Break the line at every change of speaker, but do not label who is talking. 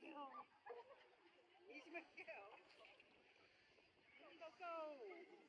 귀여워. 조심할게요. Go, go.